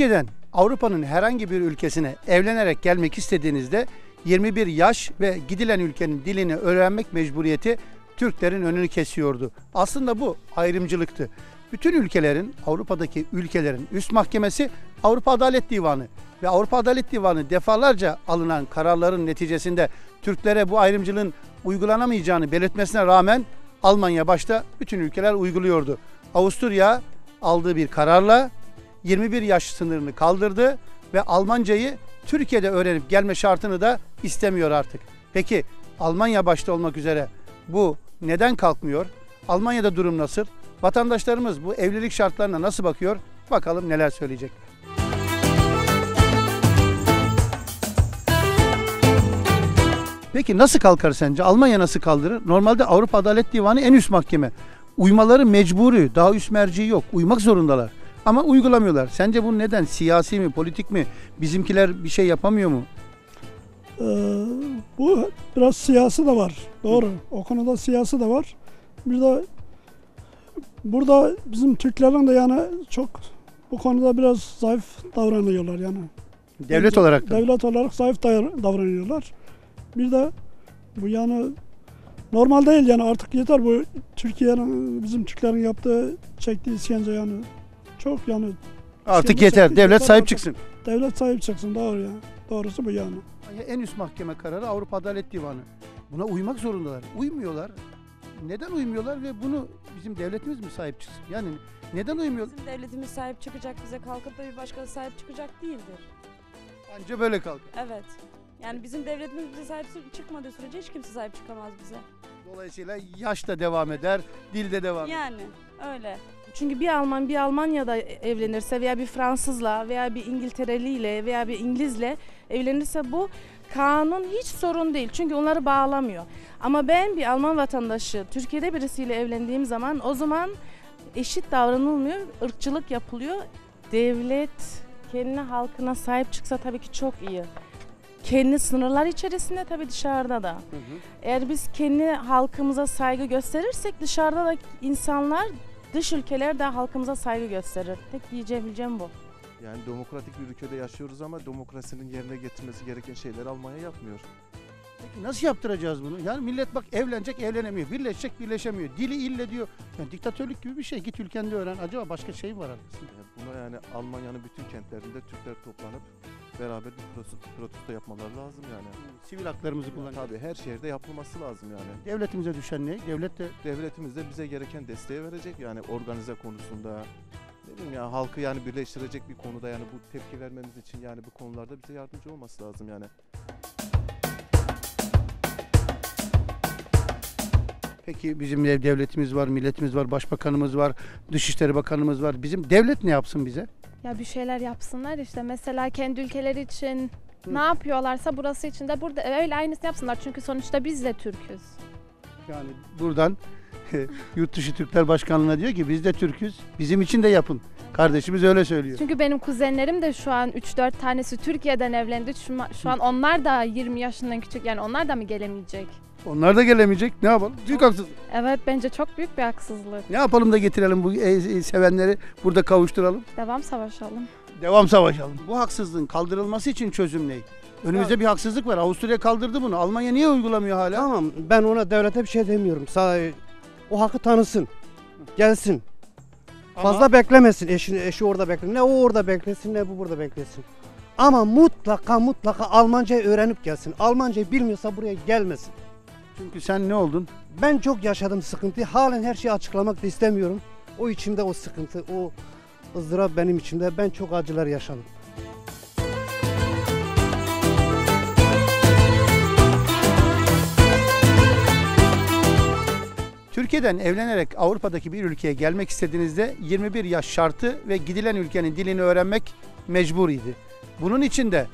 Türkiye'den Avrupa'nın herhangi bir ülkesine evlenerek gelmek istediğinizde 21 yaş ve gidilen ülkenin dilini öğrenmek mecburiyeti Türklerin önünü kesiyordu. Aslında bu ayrımcılıktı. Bütün ülkelerin, Avrupa'daki ülkelerin üst mahkemesi Avrupa Adalet Divanı ve Avrupa Adalet Divanı defalarca alınan kararların neticesinde Türklere bu ayrımcılığın uygulanamayacağını belirtmesine rağmen Almanya başta bütün ülkeler uyguluyordu. Avusturya aldığı bir kararla 21 yaş sınırını kaldırdı ve Almancayı Türkiye'de öğrenip gelme şartını da istemiyor artık. Peki Almanya başta olmak üzere bu neden kalkmıyor? Almanya'da durum nasıl? Vatandaşlarımız bu evlilik şartlarına nasıl bakıyor? Bakalım neler söyleyecek. Peki nasıl kalkar sence? Almanya nasıl kaldırır? Normalde Avrupa Adalet Divanı en üst mahkeme. Uymaları mecburi. Daha üst merci yok. Uymak zorundalar. Ama uygulamıyorlar. Sence bu neden? Siyasi mi, politik mi? Bizimkiler bir şey yapamıyor mu? Ee, bu biraz siyasi de var. Doğru. O konuda siyasi de var. Bir de burada bizim Türklerin de yani çok bu konuda biraz zayıf davranıyorlar yani. Devlet olarak da. Devlet olarak zayıf davran- davranıyorlar. Bir de bu yani normal değil yani artık yeter bu Türkiye'nin bizim Türklerin yaptığı çektiği işkence yani çok yani Artık yeter. Devlet yeter sahip artık. çıksın. devlet sahip çıksın doğru ya. Doğrusu bu yani. En üst mahkeme kararı Avrupa Adalet Divanı. Buna uymak zorundalar. Uymuyorlar. Neden uymuyorlar ve bunu bizim devletimiz mi sahip çıksın? Yani neden uymuyor? Bizim devletimiz sahip çıkacak bize kalkıp da bir başkası sahip çıkacak değildir. Anca böyle kalk. Evet. Yani bizim devletimiz bize sahip çıkmadığı sürece hiç kimse sahip çıkamaz bize. Dolayısıyla yaş da devam eder, dil de devam eder. Yani öyle. Çünkü bir Alman bir Almanya'da evlenirse veya bir Fransızla veya bir İngiltereliyle veya bir İngilizle evlenirse bu kanun hiç sorun değil. Çünkü onları bağlamıyor. Ama ben bir Alman vatandaşı Türkiye'de birisiyle evlendiğim zaman o zaman eşit davranılmıyor, ırkçılık yapılıyor. Devlet kendi halkına sahip çıksa tabii ki çok iyi. Kendi sınırlar içerisinde tabii dışarıda da. Hı hı. Eğer biz kendi halkımıza saygı gösterirsek dışarıda da insanlar dış ülkeler de halkımıza saygı gösterir. Tek diyeceğim bu. Yani demokratik bir ülkede yaşıyoruz ama demokrasinin yerine getirmesi gereken şeyleri Almanya yapmıyor. Peki nasıl yaptıracağız bunu? Yani millet bak evlenecek evlenemiyor, birleşecek birleşemiyor. Dili ille diyor. Yani diktatörlük gibi bir şey. Git ülkende öğren. Acaba başka şey mi var arkasında? Yani buna yani Almanya'nın bütün kentlerinde Türkler toplanıp beraber bir protesto, protesto yapmaları lazım yani. Sivil haklarımızı kullanacağız. Tabii her şehirde yapılması lazım yani. Devletimize düşen ne? Devlet de Devletimiz de bize gereken desteği verecek yani organize konusunda. Ne bileyim ya halkı yani birleştirecek bir konuda yani bu tepki vermemiz için yani bu konularda bize yardımcı olması lazım yani. Peki bizim de devletimiz var, milletimiz var, başbakanımız var, dışişleri bakanımız var. Bizim devlet ne yapsın bize? Ya bir şeyler yapsınlar işte mesela kendi ülkeleri için Hı. ne yapıyorlarsa burası için de burada öyle aynısını yapsınlar çünkü sonuçta biz de Türk'üz. Yani buradan Yurtdışı Türkler Başkanlığı'na diyor ki biz de Türk'üz, bizim için de yapın. Kardeşimiz öyle söylüyor. Çünkü benim kuzenlerim de şu an 3-4 tanesi Türkiye'den evlendi. Şu, şu an onlar da 20 yaşından küçük yani onlar da mı gelemeyecek? Onlar da gelemeyecek. Ne yapalım? Büyük haksızlık. Evet bence çok büyük bir haksızlık. Ne yapalım da getirelim bu e- e- sevenleri burada kavuşturalım. Devam savaşalım. Devam savaşalım. Bu haksızlığın kaldırılması için çözüm ne? Önümüzde bir haksızlık var. Avusturya kaldırdı bunu. Almanya niye uygulamıyor hala? Tamam ben ona devlete bir şey demiyorum. Sa o hakkı tanısın. Gelsin. Ama Fazla beklemesin. Eşi, eşi orada beklesin. Ne o orada beklesin ne bu burada beklesin. Ama mutlaka mutlaka Almancayı öğrenip gelsin. Almancayı bilmiyorsa buraya gelmesin. Çünkü sen ne oldun? Ben çok yaşadım sıkıntıyı. Halen her şeyi açıklamak da istemiyorum. O içimde o sıkıntı, o ızdırap benim içimde. Ben çok acılar yaşadım. Türkiye'den evlenerek Avrupa'daki bir ülkeye gelmek istediğinizde 21 yaş şartı ve gidilen ülkenin dilini öğrenmek mecburiydi. Bunun için de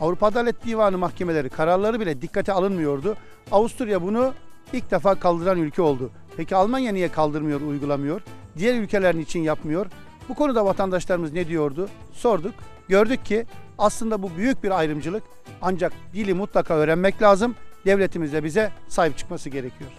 Avrupa Adalet Divanı mahkemeleri kararları bile dikkate alınmıyordu. Avusturya bunu ilk defa kaldıran ülke oldu. Peki Almanya niye kaldırmıyor, uygulamıyor? Diğer ülkelerin için yapmıyor. Bu konuda vatandaşlarımız ne diyordu? Sorduk. Gördük ki aslında bu büyük bir ayrımcılık. Ancak dili mutlaka öğrenmek lazım. Devletimiz de bize sahip çıkması gerekiyor.